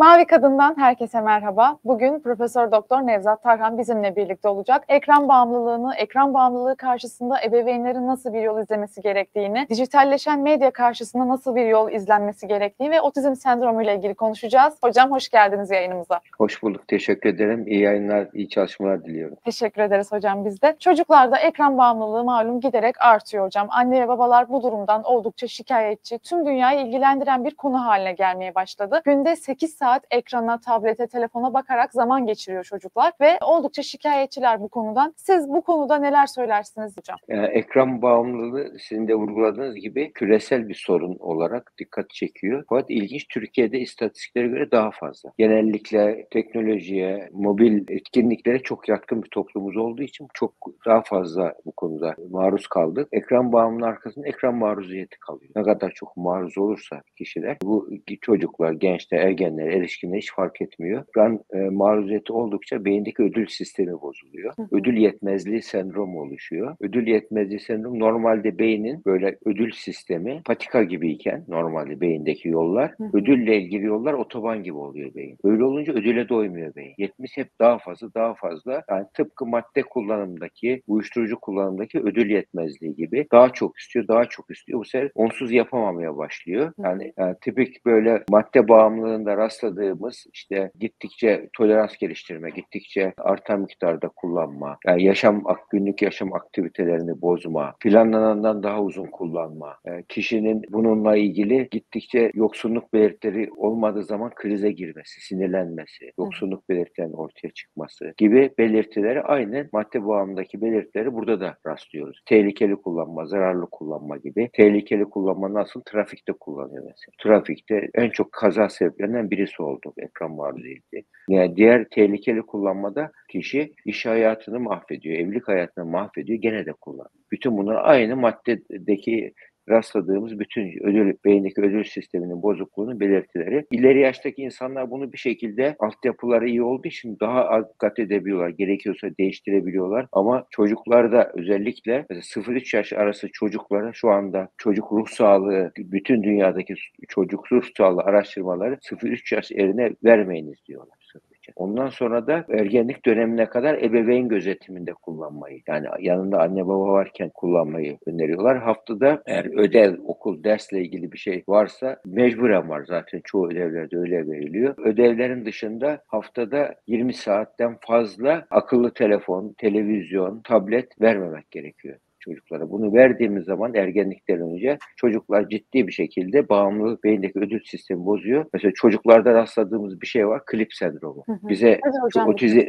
Mavi Kadın'dan herkese merhaba. Bugün Profesör Doktor Nevzat Tarhan bizimle birlikte olacak. Ekran bağımlılığını, ekran bağımlılığı karşısında ebeveynlerin nasıl bir yol izlemesi gerektiğini, dijitalleşen medya karşısında nasıl bir yol izlenmesi gerektiğini ve otizm sendromu ile ilgili konuşacağız. Hocam hoş geldiniz yayınımıza. Hoş bulduk. Teşekkür ederim. İyi yayınlar, iyi çalışmalar diliyorum. Teşekkür ederiz hocam biz de. Çocuklarda ekran bağımlılığı malum giderek artıyor hocam. Anne ve babalar bu durumdan oldukça şikayetçi. Tüm dünyayı ilgilendiren bir konu haline gelmeye başladı. Günde 8 saat ekrana, tablete, telefona bakarak zaman geçiriyor çocuklar ve oldukça şikayetçiler bu konudan. Siz bu konuda neler söylersiniz hocam? Yani ekran bağımlılığı sizin de vurguladığınız gibi küresel bir sorun olarak dikkat çekiyor. Fakat ilginç Türkiye'de istatistiklere göre daha fazla. Genellikle teknolojiye, mobil etkinliklere çok yatkın bir toplumumuz olduğu için çok daha fazla bu konuda maruz kaldık. Ekran bağımlılığı arkasında ekran maruziyeti kalıyor. Ne kadar çok maruz olursa kişiler bu çocuklar, gençler, ergenler, erişkinler hiç fark etmiyor. Ekran e, maruziyeti oldukça beyindeki ödül sistemi bozuluyor. Hı hı. Ödül yetmezliği sendromu oluşuyor. Ödül yetmezliği sendromu normalde beynin böyle ödül sistemi patika gibiyken normalde beyindeki yollar Hı hı. ödülle ilgili yollar otoban gibi oluyor beyin. Öyle olunca ödüle doymuyor beyin. 70 hep daha fazla daha fazla. Yani tıpkı madde kullanımdaki, uyuşturucu kullanımdaki ödül yetmezliği gibi daha çok istiyor, daha çok istiyor. Bu sefer onsuz yapamamaya başlıyor. Yani, yani tipik böyle madde bağımlılığında rastladığımız işte gittikçe tolerans geliştirme, gittikçe artan miktarda kullanma, yani yaşam günlük yaşam aktivitelerini bozma, planlanandan daha uzun kullanma, yani kişinin bununla ilgili gittikçe yoksunluk belirtileri olmadığı zaman krize girmesi, sinirlenmesi, yoksunluk belirtilerinin ortaya çıkması gibi belirtileri aynen madde bağımındaki belirtileri burada da rastlıyoruz. Tehlikeli kullanma, zararlı kullanma gibi. Tehlikeli kullanma nasıl? Trafikte kullanıyor mesela. Trafikte en çok kaza sebeplerinden birisi oldu ekran maruziyeti. Yani diğer tehlikeli kullanmada kişi iş hayatını mahvediyor, evlilik hayatını mahvediyor, gene de kullanıyor. Bütün bunlar aynı maddedeki rastladığımız bütün ödül, beyindeki ödül sisteminin bozukluğunun belirtileri. İleri yaştaki insanlar bunu bir şekilde altyapıları iyi olduğu için daha az dikkat edebiliyorlar. Gerekiyorsa değiştirebiliyorlar. Ama çocuklarda özellikle mesela 0-3 yaş arası çocuklara şu anda çocuk ruh sağlığı, bütün dünyadaki çocuk ruh sağlığı araştırmaları 0-3 yaş erine vermeyiniz diyorlar. 0-3 yaş. Ondan sonra da ergenlik dönemine kadar ebeveyn gözetiminde kullanmayı yani yanında anne baba varken kullanmayı öneriyorlar. Haftada eğer ödev, okul, dersle ilgili bir şey varsa mecburen var zaten çoğu ödevlerde öyle veriliyor. Ödevlerin dışında haftada 20 saatten fazla akıllı telefon, televizyon, tablet vermemek gerekiyor çocuklara. Bunu verdiğimiz zaman ergenlikten önce çocuklar ciddi bir şekilde bağımlı beyindeki ödül sistemi bozuyor. Mesela çocuklarda rastladığımız bir şey var. Klip sendromu. Hı hı. Bize Evet otizi,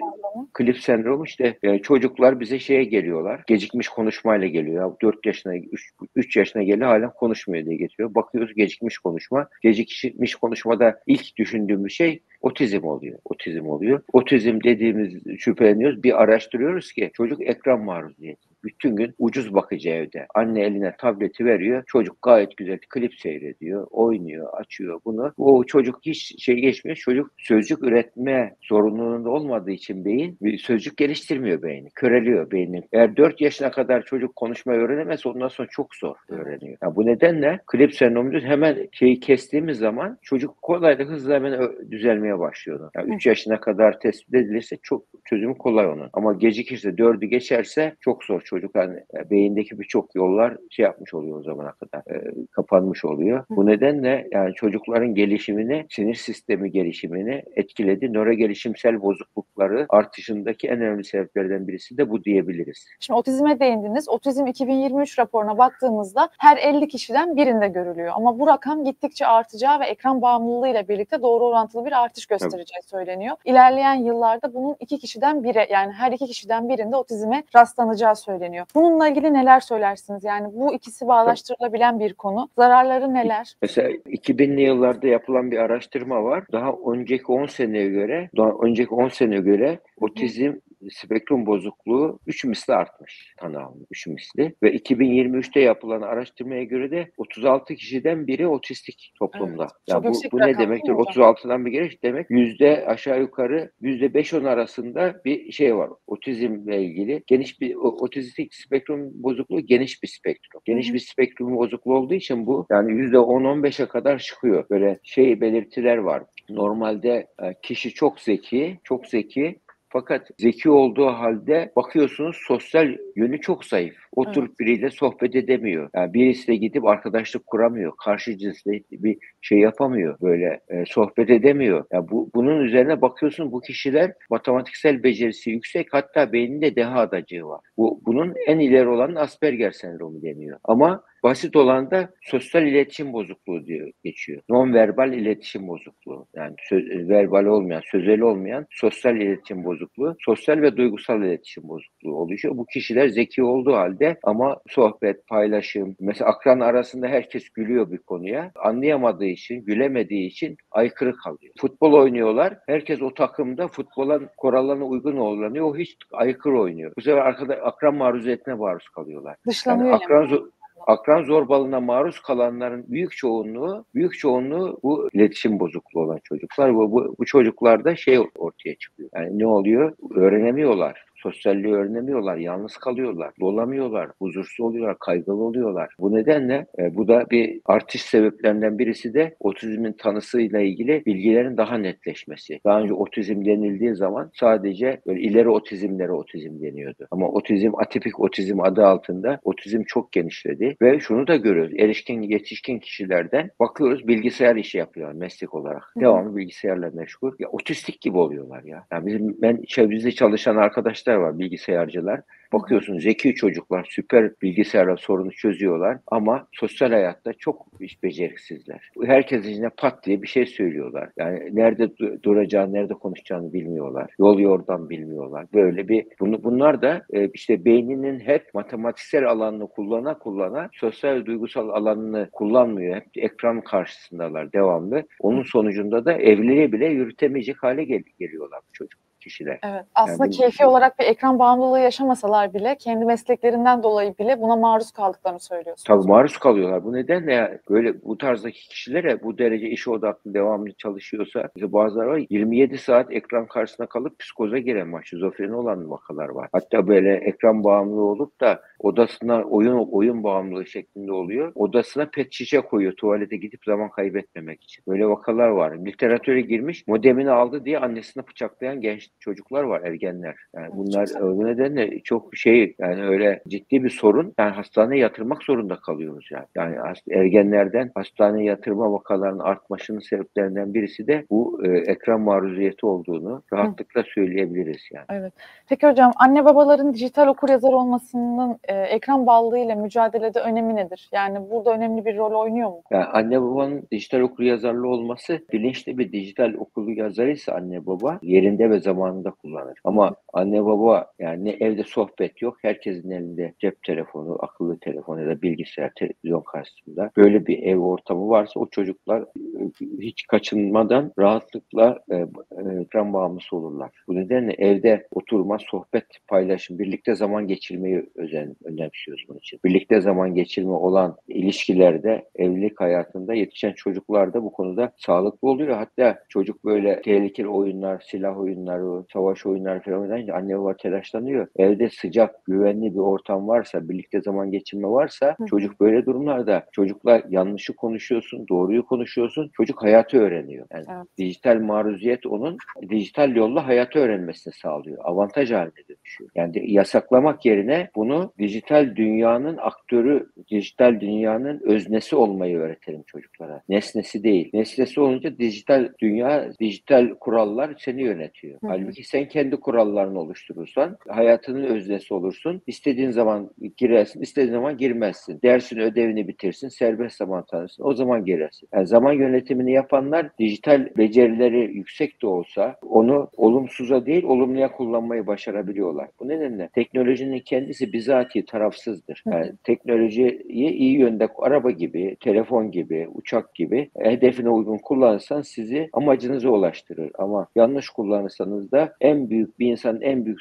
klip sendromu işte e, çocuklar bize şeye geliyorlar. Gecikmiş konuşmayla geliyor. Ya 4 yaşına 3, 3 yaşına geliyor halen konuşmuyor diye getiriyor. Bakıyoruz gecikmiş konuşma. Gecikmiş konuşmada ilk düşündüğümüz şey otizm oluyor. Otizm oluyor. Otizm dediğimiz şüpheleniyoruz. Bir araştırıyoruz ki çocuk ekran maruziyeti. Bütün gün ucuz bakıcı evde. Anne eline tableti veriyor. Çocuk gayet güzel klip seyrediyor. Oynuyor, açıyor bunu. O çocuk hiç şey geçmiyor. Çocuk sözcük üretme zorunluluğunda olmadığı için beyin bir sözcük geliştirmiyor beyni. Köreliyor beynin. Eğer 4 yaşına kadar çocuk konuşmayı öğrenemezse ondan sonra çok zor öğreniyor. Yani bu nedenle klip sendromu hemen şeyi kestiğimiz zaman çocuk kolaylıkla hızla hemen düzelmeye başlıyor. Yani 3 yaşına kadar tespit edilirse çok çözümü kolay onun. Ama gecikirse 4'ü geçerse çok zor çocuk. Yani e, beyindeki birçok yollar şey yapmış oluyor o zamana kadar. e, kapanmış oluyor. Bu nedenle yani çocukların gelişimini, sinir sistemi gelişimini etkiledi. Nöro gelişimsel bozuklukları artışındaki en önemli sebeplerden birisi de bu diyebiliriz. Şimdi otizme değindiniz. Otizm 2023 raporuna baktığımızda her 50 kişiden birinde görülüyor. Ama bu rakam gittikçe artacağı ve ekran bağımlılığıyla birlikte doğru orantılı bir artış göstereceği söyleniyor. İlerleyen yıllarda bunun iki kişiden biri yani her iki kişiden birinde otizme rastlanacağı söyleniyor. Bununla ilgili neler söylersiniz? Yani bu ikisi bağlaştırılabilen bir konu. Zararları neler? Mesela 2000'li yıllarda yapılan bir araştırma var. Daha önceki 10 seneye göre, daha önceki 10 seneye göre otizm spektrum bozukluğu 3 misli artmış tanı alınmış 3 misli ve 2023'te yapılan araştırmaya göre de 36 kişiden biri otistik toplumda. Evet, ya bu, bu ne demektir? değil mi hocam? 36'dan bir giriş demek yüzde aşağı yukarı yüzde 5-10 arasında bir şey var. Otizmle ilgili geniş bir otistik spektrum bozukluğu geniş bir spektrum. Geniş Hı hı. bir spektrum bozukluğu olduğu için bu yani yüzde 10-15'e kadar çıkıyor. Böyle şey belirtiler var. normalde e, kişi çok zeki, çok zeki fakat zeki olduğu halde bakıyorsunuz sosyal yönü çok zayıf. Oturup evet. biriyle sohbet edemiyor. Yani birisiyle gidip arkadaşlık kuramıyor. Karşı cinsle bir şey yapamıyor. Böyle e, sohbet edemiyor. Yani bu, bunun üzerine bakıyorsun bu kişiler matematiksel becerisi yüksek hatta beyninde deha adacığı var. Bu, bunun en ileri olan Asperger sendromu deniyor. Ama Basit olan da sosyal iletişim bozukluğu diyor geçiyor. Non-verbal iletişim bozukluğu. Yani söz, verbal olmayan, sözeli olmayan sosyal iletişim bozukluğu, sosyal ve duygusal iletişim bozukluğu oluşuyor. Bu kişiler zeki olduğu halde ama sohbet, paylaşım, mesela akran arasında herkes gülüyor bir konuya. Anlayamadığı için, gülemediği için aykırı kalıyor. Futbol oynuyorlar. Herkes o takımda futbolun kurallarına uygun oynanıyor. O hiç aykırı oynuyor. Bu sefer arkada akran maruziyetine maruz kalıyorlar. Dışlanıyor yani. Akran, yani akran zorbalığına maruz kalanların büyük çoğunluğu, büyük çoğunluğu bu iletişim bozukluğu olan çocuklar. Bu, bu, bu çocuklarda şey ortaya çıkıyor. Yani ne oluyor? Öğrenemiyorlar sosyalliği öğrenemiyorlar, yalnız kalıyorlar, dolamıyorlar, huzursuz oluyorlar, kaygılı oluyorlar. Bu nedenle e, bu da bir artış sebeplerinden birisi de otizmin tanısıyla ilgili bilgilerin daha netleşmesi. Daha önce otizm denildiği zaman sadece böyle ileri otizmlere otizm deniyordu. Ama otizm atipik otizm adı altında otizm çok genişledi ve şunu da görüyoruz. Erişkin, yetişkin kişilerden bakıyoruz bilgisayar işi yapıyor meslek olarak. Devamlı bilgisayarla meşgul. Ya otistik gibi oluyorlar ya. Yani bizim ben çevremizde çalışan arkadaşlar arkadaşlar var bilgisayarcılar. Bakıyorsun zeki çocuklar süper bilgisayarla sorunu çözüyorlar ama sosyal hayatta çok iş beceriksizler. Herkes içine pat diye bir şey söylüyorlar. Yani nerede duracağını, nerede konuşacağını bilmiyorlar. Yol yordan bilmiyorlar. Böyle bir bunu bunlar da e, işte beyninin hep matematiksel alanını kullana kullana sosyal duygusal alanını kullanmıyor. Hep ekran karşısındalar devamlı. Onun sonucunda da evliliği bile yürütemeyecek hale gel geliyorlar bu çocuk kişiler. Evet. Aslında yani keyfi bu, olarak bir ekran bağımlılığı yaşamasalar bile kendi mesleklerinden dolayı bile buna maruz kaldıklarını söylüyorsunuz. Tabii maruz kalıyorlar. Bu nedenle böyle bu tarzdaki kişilere bu derece iş odaklı devamlı çalışıyorsa işte bazıları var 27 saat ekran karşısına kalıp psikoza giren var. Şizofreni olan vakalar var. Hatta böyle ekran bağımlılığı olup da odasına oyun oyun bağımlılığı şeklinde oluyor. Odasına pet şişe koyuyor tuvalete gidip zaman kaybetmemek için. Böyle vakalar var. Literatüre girmiş modemini aldı diye annesini bıçaklayan genç çocuklar var ergenler. Yani bunlar bu nedenle çok şey yani öyle ciddi bir sorun. Yani hastaneye yatırmak zorunda kalıyoruz yani. Yani ergenlerden hastaneye yatırma vakalarının artmasının sebeplerinden birisi de bu e, ekran maruziyeti olduğunu rahatlıkla söyleyebiliriz yani. Evet. Peki hocam anne babaların dijital okur yazar olmasının e, ekran bağlılığıyla mücadelede önemi nedir? Yani burada önemli bir rol oynuyor mu? Yani anne babanın dijital okur yazarlı olması bilinçli bir dijital okulu yazarıysa anne baba yerinde ve zaman zamanında kullanır. Ama anne baba yani evde sohbet yok. Herkesin elinde cep telefonu, akıllı telefon ya da bilgisayar, televizyon karşısında. Böyle bir ev ortamı varsa o çocuklar e, hiç kaçınmadan rahatlıkla e, e, ekran bağımlısı olurlar. Bu nedenle evde oturma, sohbet, paylaşım, birlikte zaman geçirmeyi özen, önemsiyoruz bunun için. Birlikte zaman geçirme olan ilişkilerde, evlilik hayatında yetişen çocuklar da bu konuda sağlıklı oluyor. Hatta çocuk böyle tehlikeli oyunlar, silah oyunları, savaş oyunları falan oynayınca anne baba telaşlanıyor. Evde sıcak, güvenli bir ortam varsa, birlikte zaman geçirme varsa Hı. çocuk böyle durumlarda çocukla yanlışı konuşuyorsun, doğruyu konuşuyorsun. Çocuk hayatı öğreniyor. Yani evet. dijital maruziyet onun dijital yolla hayatı öğrenmesini sağlıyor. Avantaj haline dönüşüyor. Yani yasaklamak yerine bunu dijital dünyanın aktörü, dijital dünyanın öznesi olmayı öğretelim çocuklara. Nesnesi değil. Nesnesi olunca dijital dünya, dijital kurallar seni yönetiyor. Hı. Halbuki sen kendi kurallarını oluşturursan hayatının öznesi olursun. İstediğin zaman girersin, istediğin zaman girmezsin. Dersin ödevini bitirsin, serbest zaman tanırsın. O zaman girersin. Yani zaman yönetimini yapanlar dijital becerileri yüksek de olsa onu olumsuza değil olumluya kullanmayı başarabiliyorlar. Bu nedenle teknolojinin kendisi bizatihi tarafsızdır. Yani teknolojiyi iyi yönde araba gibi, telefon gibi, uçak gibi hedefine uygun kullanırsan sizi amacınıza ulaştırır. Ama yanlış kullanırsanız hayatımızda en büyük bir insanın en büyük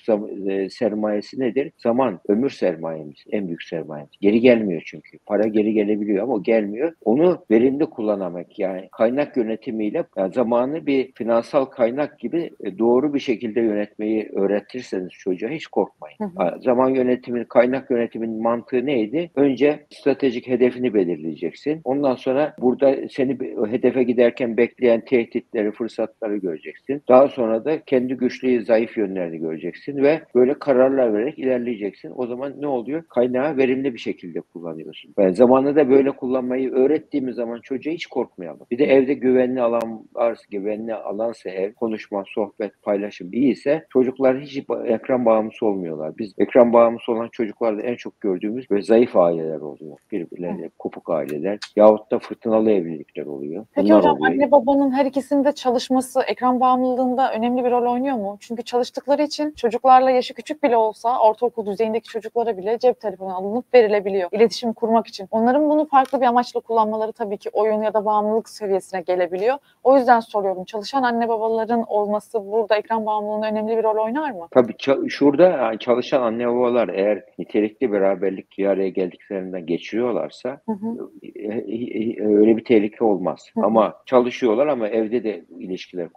e, sermayesi nedir? Zaman, ömür sermayemiz. En büyük sermayemiz. Geri gelmiyor çünkü. Para geri gelebiliyor ama gelmiyor. Onu verimli kullanamak yani kaynak yönetimiyle yani zamanı bir finansal kaynak gibi e, doğru bir şekilde yönetmeyi öğretirseniz çocuğa hiç korkmayın. Hı hı. Ha, Zaman yönetimi, kaynak yönetiminin mantığı neydi? Önce stratejik hedefini belirleyeceksin. Ondan sonra burada seni hedefe giderken bekleyen tehditleri, fırsatları göreceksin. Daha sonra da kendi güçlü, zayıf yönlerini göreceksin ve böyle kararlar vererek ilerleyeceksin. O zaman ne oluyor? Kaynağı verimli bir şekilde kullanıyorsun. Yani zamanı da böyle kullanmayı öğrettiğimiz zaman çocuğa hiç korkmayalım. Bir de evde güvenli alan varsa, güvenli alansa ev, konuşma, sohbet, paylaşım iyiyse çocuklar hiç ekran bağımlısı olmuyorlar. Biz ekran bağımlısı olan çocuklarda en çok gördüğümüz ve zayıf aileler oluyor. Birbirlerine kopuk aileler yahut da fırtınalı evlilikler oluyor. Peki Bunlar hocam oluyor. anne babanın her ikisinde çalışması ekran bağımlılığında önemli bir rol oynuyor mu? Çünkü çalıştıkları için çocuklarla yaşı küçük bile olsa ortaokul düzeyindeki çocuklara bile cep telefonu alınıp verilebiliyor. İletişim kurmak için. Onların bunu farklı bir amaçla kullanmaları tabii ki oyun ya da bağımlılık seviyesine gelebiliyor. O yüzden soruyorum. Çalışan anne babaların olması burada ekran bağımlılığında önemli bir rol oynar mı? Tabii şurada çalışan anne babalar eğer nitelikli beraberlik bir araya geldiklerinden geçiriyorlarsa Hı hı. e, e, e, öyle bir tehlike olmaz. Hı hı. Ama çalışıyorlar ama evde de ilişkiler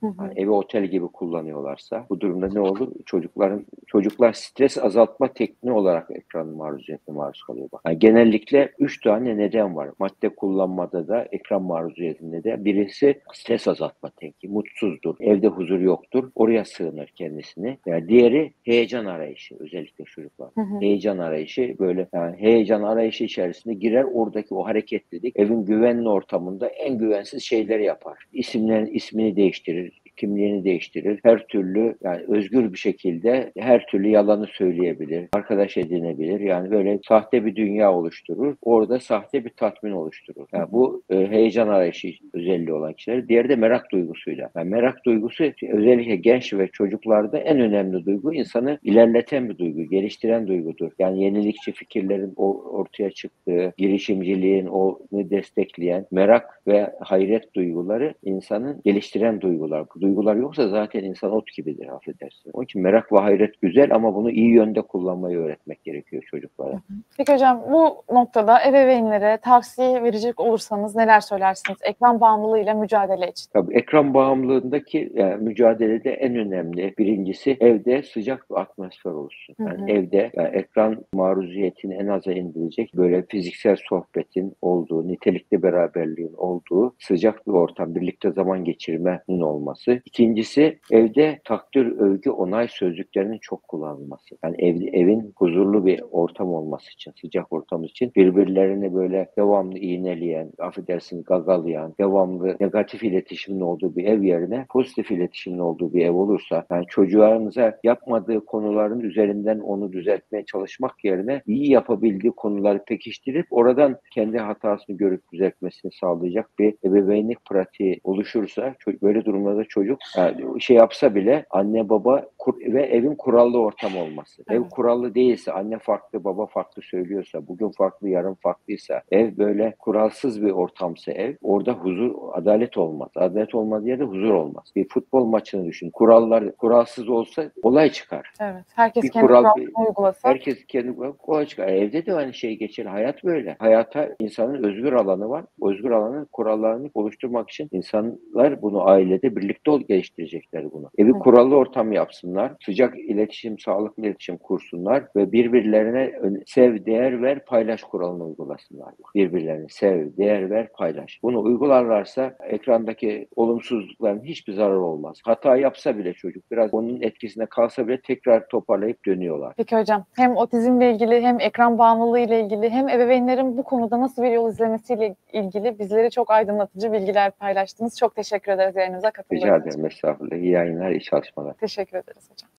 Hı hı. yani evi otel gibi kullanıyorlarsa bu durumda ne olur? Çocukların çocuklar stres azaltma tekniği olarak ekran maruziyetine maruz kalıyor. Bak. Yani genellikle üç tane neden var. Madde kullanmada da ekran maruziyetinde de birisi stres azaltma tekniği. Mutsuzdur. Evde huzur yoktur. Oraya sığınır kendisini. Yani diğeri heyecan arayışı özellikle çocuklar Hı hı. heyecan arayışı böyle yani heyecan arayışı içerisinde girer oradaki o hareketlilik evin güvenli ortamında en güvensiz şeyleri yapar. İsimlerin ismini değiştirir, complicated kimliğini değiştirir. Her türlü yani özgür bir şekilde her türlü yalanı söyleyebilir, arkadaş edinebilir. Yani böyle sahte bir dünya oluşturur. Orada sahte bir tatmin oluşturur. Yani bu e, heyecan arayışı özelliği olan kişiler. Diğeri de merak duygusuyla. Yani merak duygusu özellikle genç ve çocuklarda en önemli duygu insanı ilerleten bir duygu, geliştiren duygudur. Yani yenilikçi fikirlerin ortaya çıktığı, girişimciliğin onu destekleyen merak ve hayret duyguları insanın geliştiren duygular. Duygular yoksa zaten insan ot gibidir affedersin. Onun için merak ve hayret güzel ama bunu iyi yönde kullanmayı öğretmek gerekiyor çocuklara. Peki hocam bu noktada ebeveynlere tavsiye verecek olursanız neler söylersiniz? Ekran bağımlılığıyla mücadele için. Tabii ekran bağımlılığındaki yani mücadelede en önemli birincisi evde sıcak bir atmosfer olsun. Hı Yani hı. evde yani ekran maruziyetini en aza indirecek böyle fiziksel sohbetin olduğu, nitelikli beraberliğin olduğu sıcak bir ortam, birlikte zaman geçirmenin olması. İkincisi evde takdir, övgü, onay sözcüklerinin çok kullanılması. Yani ev, evin huzurlu bir ortam olması için, sıcak ortam için birbirlerini böyle devamlı iğneleyen, affedersiniz gagalayan, devamlı negatif iletişimin olduğu bir ev yerine pozitif iletişimin olduğu bir ev olursa, yani çocuğunuza yapmadığı konuların üzerinden onu düzeltmeye çalışmak yerine iyi yapabildiği konuları pekiştirip oradan kendi hatasını görüp düzeltmesini sağlayacak bir ebeveynlik pratiği oluşursa böyle durumlarda çocuk yani şey yapsa bile anne baba kur- ve evin kurallı ortam olması. Ev Evet. kurallı değilse anne farklı baba farklı söylüyorsa bugün farklı yarın farklıysa ev böyle kuralsız bir ortamsa ev orada huzur adalet olmaz. Adalet olmadığı yerde huzur olmaz. Bir futbol maçını düşün. Kurallar kuralsız olsa olay çıkar. Evet. Herkes Bir kendi kural- kuralını uygulasa. Herkes kendi kolay çıkar. Evde de aynı şey geçer. Hayat böyle. Hayata insanın özgür alanı var. Özgür alanın kurallarını oluşturmak için insanlar bunu ailede birlikte ol geliştirecekler bunu. Evi Hı. kurallı ortam yapsınlar. Sıcak iletişim, sağlıklı iletişim kursunlar ve birbirlerine sev, değer ver, paylaş kuralını uygulasınlar. Birbirlerine sev, değer ver, paylaş. Bunu uygularlarsa ekrandaki olumsuzlukların hiçbir zararı olmaz. Hata yapsa bile çocuk biraz onun etkisinde kalsa bile tekrar toparlayıp dönüyorlar. Peki hocam hem otizmle ilgili hem ekran bağımlılığı ile ilgili hem ebeveynlerin bu konuda nasıl bir yol izlemesiyle ilgili bizlere çok aydınlatıcı bilgiler paylaştınız. Çok teşekkür ederiz yayınımıza katıldığınız için. Ederim estağfurullah. İyi yayınlar, iyi çalışmalar. Teşekkür ederiz hocam.